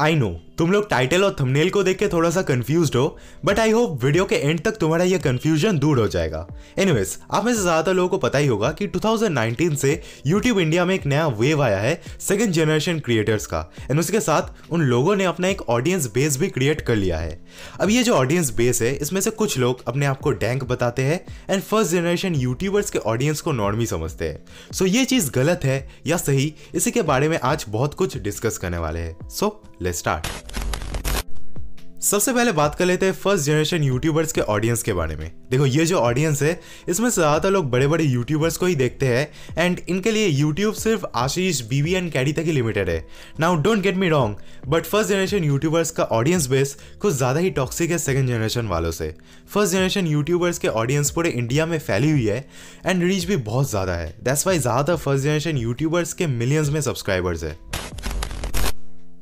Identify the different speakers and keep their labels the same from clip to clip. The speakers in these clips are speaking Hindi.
Speaker 1: आई नो तुम लोग टाइटल और थंबनेल को देख के थोड़ा सा कंफ्यूज हो बट आई होप वीडियो के एंड तक तुम्हारा ये कंफ्यूजन दूर हो जाएगा. एनीवेज आप में से ज़्यादातर लोगों को पता ही होगा कि 2019 से YouTube इंडिया में एक नया वेव आया है सेकंड जनरेशन क्रिएटर्स का एंड उसके साथ उन लोगों ने अपना एक ऑडियंस बेस भी क्रिएट कर लिया है. अब ये जो ऑडियंस बेस है इसमें से कुछ लोग अपने आप को डैंक बताते हैं एंड फ़र्स्ट जनरेशन यूट्यूबर्स के ऑडियंस को नॉर्मी समझते हैं. सो so, ये चीज़ गलत है या सही इसी के बारे में आज बहुत कुछ डिस्कस करने वाले हैं. सो लेट स्टार्ट सबसे पहले बात कर लेते हैं फ़र्स्ट जनरेशन यूट्यूबर्स के ऑडियंस के बारे में। देखो, ये जो ऑडियंस है, इसमें ज़्यादातर लोग बड़े बड़े यूट्यूबर्स को ही देखते हैं एंड इनके लिए यूट्यूब सिर्फ़ आशीष बीबी एंड कैडी तक ही लिमिटेड है। Now don't get me wrong but first generation YouTubers का ऑडियंस बेस कुछ ज़्यादा ही टॉक्सिक है सेकेंड जनरेशन वालों से। फ़र्स्ट जनरेशन यूट्यूबर्स के ऑडियंस पूरे इंडिया में फैली हुई है एंड रीच भी बहुत ज़्यादा है। दैट्स वाई ज़्यादातर फ़र्स्ट जनरेशन यूट्यूबर्स के मिलियंस में सब्सक्राइबर्स है।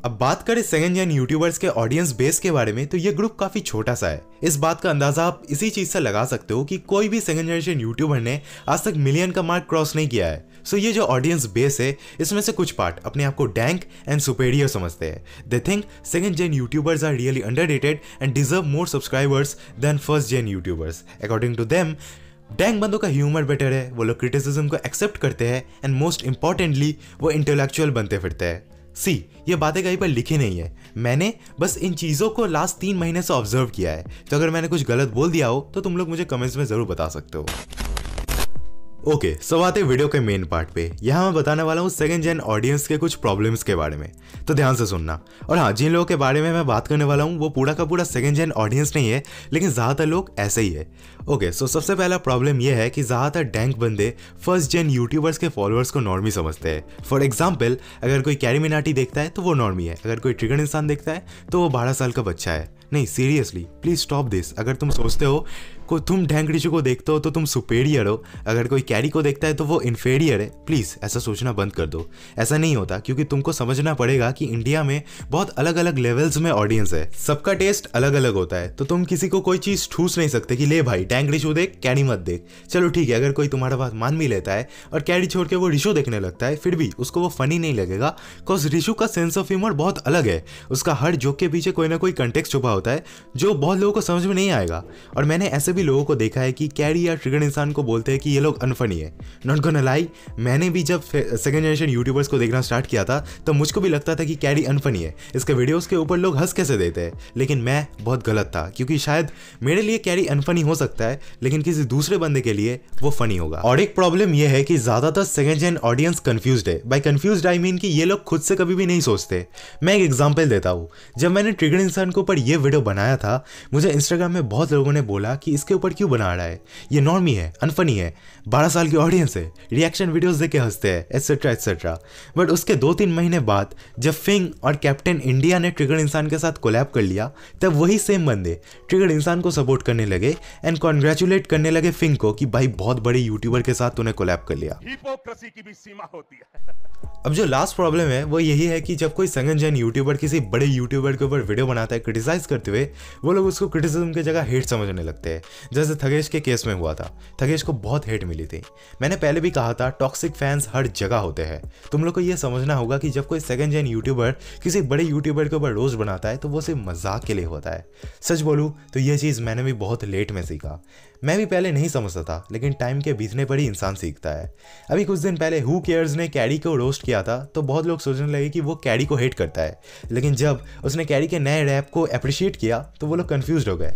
Speaker 1: अब बात करें सेकंड जैन यूट्यूबर्स के ऑडियंस बेस के बारे में तो ये ग्रुप काफ़ी छोटा सा है। इस बात का अंदाज़ा आप इसी चीज़ से लगा सकते हो कि कोई भी सेकंड जनरेशन यूट्यूबर ने आज तक मिलियन का मार्क क्रॉस नहीं किया है। सो so ये जो ऑडियंस बेस है, इसमें से कुछ पार्ट अपने आप को डैंक एंड सुपेरियर समझते हैं। They think second gen YouTubers are really underrated and deserve more subscribers than first gen YouTubers according to them dank बंदों का ह्यूमर बेटर है, वो लोग क्रिटिसिज्म को एक्सेप्ट करते हैं एंड मोस्ट इंपॉर्टेंटली वो इंटेलेक्चुअल बनते फिरते हैं। सी ये बातें कहीं पर लिखी नहीं है। मैंने बस इन चीज़ों को लास्ट तीन महीने से ऑब्ज़र्व किया है। तो अगर मैंने कुछ गलत बोल दिया हो तो तुम लोग मुझे कमेंट्स में ज़रूर बता सकते हो। ओके okay, सब आते वीडियो के मेन पार्ट पे। यहाँ मैं बताने वाला हूँ सेकंड जेन ऑडियंस के कुछ प्रॉब्लम्स के बारे में। तो ध्यान से सुनना। और हाँ जिन लोगों के बारे में मैं बात करने वाला हूँ वो पूरा का पूरा सेकंड जेन ऑडियंस नहीं है लेकिन ज़्यादातर लोग ऐसे ही है। ओके सो सबसे पहला प्रॉब्लम यह है कि ज़्यादातर डैंक बंदे फ़र्स्ट जेन यूट्यूबर्स के फॉलोअर्स को नॉर्मी समझते हैं। फॉर एग्ज़ाम्पल अगर कोई कैरी मिनाटी देखता है तो वो नॉर्मी है। अगर कोई ट्रिगर इंसान देखता है तो वो बारह साल का बच्चा है। नहीं सीरियसली प्लीज़ स्टॉप दिस अगर तुम सोचते हो को तुम रिचू को देखते हो तो तुम सुपेरियर हो। अगर कोई कैरी को देखता है तो वो इन्फेरियर है। प्लीज़ ऐसा सोचना बंद कर दो। ऐसा नहीं होता, क्योंकि तुमको समझना पड़ेगा कि इंडिया में बहुत अलग अलग लेवल्स में ऑडियंस है। सबका टेस्ट अलग अलग होता है। तो तुम किसी को कोई चीज़ ठूस नहीं सकते कि, ले भाई टैंक रिशो देख, कैरी मत देख। चलो ठीक है, अगर कोई तुम्हारा बात मान भी लेता है और कैरी छोड़ के वो रिशो देखने लगता है, फिर भी उसको वो फनी नहीं लगेगा बिकॉज़ रिशु का सेंस ऑफ़ ह्यूमर बहुत अलग है। उसका हर जोक के पीछे कोई ना कोई कंटेक्ट छुपा होता है, जो बहुत लोगों को समझ में नहीं आएगा। और मैंने ऐसे भी लोगों को देखा है कि कैरी या ट्रिगर इंसान को बोलते हैं कि ये लोग अनफनी है। नॉट गोन लाई मैंने भी जब सेकंड जनरेशन यूट्यूबर्स को देखना स्टार्ट किया था तो मुझको भी लगता था कि कैरी अनफनी है। इसके वीडियोस के ऊपर लोग हंस कैसे देते हैं? लेकिन मैं बहुत गलत था, क्योंकि शायद मेरे लिए कैरी अनफनी हो सकता है, लेकिन किसी दूसरे बंदे के लिए वो फनी होगा। और एक प्रॉब्लम यह है कि ज़्यादातर सेकंड जेन ऑडियंस कंफ्यूज है। बाई कंफ्यूज आई मीन कि ये लोग खुद से कभी भी नहीं सोचते। मैं एक एग्ज़ाम्पल देता हूँ। जब मैंने ट्रिगर इंसान के ऊपर ये वीडियो बनाया था, मुझे इंस्टाग्राम में बहुत लोगों ने बोला कि इसके ऊपर क्यों बना रहा है? ये नॉर्मी है अनफनी है बारह साल की ऑडियंस है रिएक्शन वीडियोस देख के हँसते हैं एटसेट्रा एटसेट्रा बट उसके दो तीन महीने बाद जब फिंग और कैप्टन इंडिया ने ट्रिगर इंसान के साथ कोलैब कर लिया तब वही सेम बंदे ट्रिगर इंसान को सपोर्ट करने लगे एंड कॉन्ग्रेचुलेट करने लगे फिंग को कि भाई बहुत बड़े यूट्यूबर के साथ तूने कोलैब कर लिया. की भी सीमा होती है। अब जो लास्ट प्रॉब्लम है वो यही है कि जब कोई सेकंड जन यूट्यूबर किसी बड़े यूट्यूबर के ऊपर वीडियो बनाता है क्रिटिसाइज करते हुए वो लोग उसको क्रिटिसिज्म की जगह हेट समझने लगते हैं। जैसे थगेश के केस में हुआ था। थगेश को बहुत हेट मिली थी। मैंने पहले भी कहा था टॉक्सिक फैंस हर जगह होते हैं। तुम लोग को यह समझना होगा कि जब कोई सेकंड जन यूट्यूबर किसी बड़े यूट्यूबर के ऊपर रोज बनाता है तो वो सिर्फ़ मज़ाक के लिए होता है। सच बोलूँ तो यह चीज़ मैंने भी बहुत लेट में सीखा। मैं भी पहले नहीं समझता था, लेकिन टाइम के बीतने पर ही इंसान सीखता है। अभी कुछ दिन पहले हु केयर्स ने कैरी को रोस्ट किया था तो बहुत लोग सोचने लगे कि वो कैरी को हेट करता है। लेकिन जब उसने कैरी के नए रैप को अप्रिशिएट किया तो वो लोग कन्फ्यूज़ हो गए।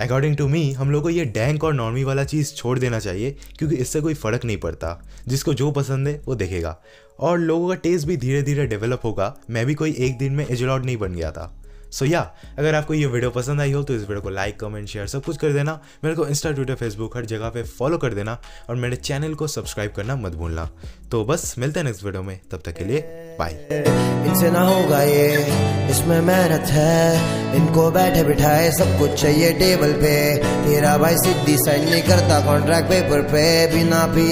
Speaker 1: अकॉर्डिंग टू मी हम लोग को ये डैंक और नॉर्मी वाला चीज़ छोड़ देना चाहिए क्योंकि इससे कोई फ़र्क नहीं पड़ता। जिसको जो पसंद है वो देखेगा। और लोगों का टेस्ट भी धीरे धीरे डेवलप होगा। मैं भी कोई एक दिन में एजलॉड नहीं बन गया था। सो so, या yeah, अगर आपको ये वीडियो पसंद आई हो तो इस वीडियो को लाइक कमेंट शेयर सब कुछ कर देना। मेरे को इंस्टा ट्विटर फेसबुक हर जगह पे फॉलो कर देना। और मेरे चैनल को सब्सक्राइब करना मत भूलना। तो बस मिलते हैं नेक्स्ट वीडियो में। तब तक के लिए बाय इनसे ना होगा ये। इसमें मेहनत है। इनको बैठे बिठाए सब कुछ चाहिए टेबल पे। तेरा भाई सिद्धि साइन नहीं करता कॉन्ट्रैक्ट पेपर पे, बिना भी